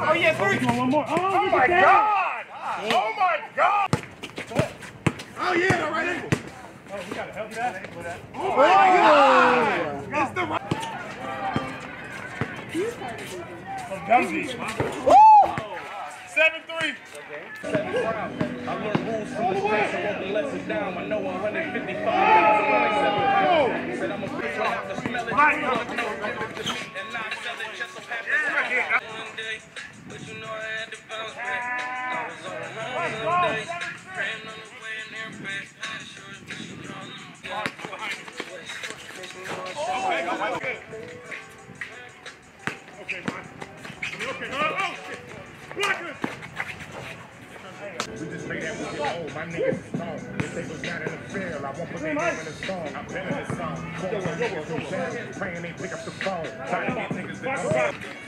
Oh, yeah, three. Come on, one more. Oh, Oh, look my at that. God. Oh, my God. Oh yeah, the right angle. Oh, we gotta help that. Oh my oh, God. That's the right. Oh, Gumsy. Seven, three. I learned rules from the streets and wrote the lessons down. I know 155 pounds. Said I'm a bitch, I have to smell it. That. My niggas is strong. If they was down in the field, I won't put their name in the song. I'm better than song. Going from niggas from jail, praying they pick up the phone. Trying to get niggas come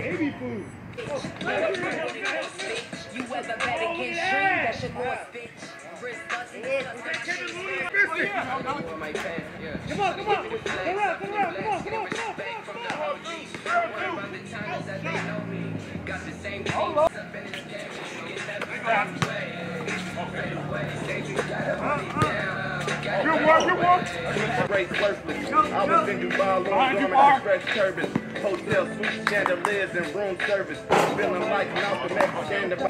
baby food. You ever bet against you? That's your boy bitch. Wrist busting, oh, Come on, come on. Come around, come around. Come on, come on, come on. from the OGs. Worry about the times that they know me. Got the same things up in the game. Get that fade away. Fade away. Say you gotta hold it down. Good work, good work. I was in Dubai, long garment, fresh turbans. Hotel chandeliers, and room service. Feeling like Malcolm X standing by.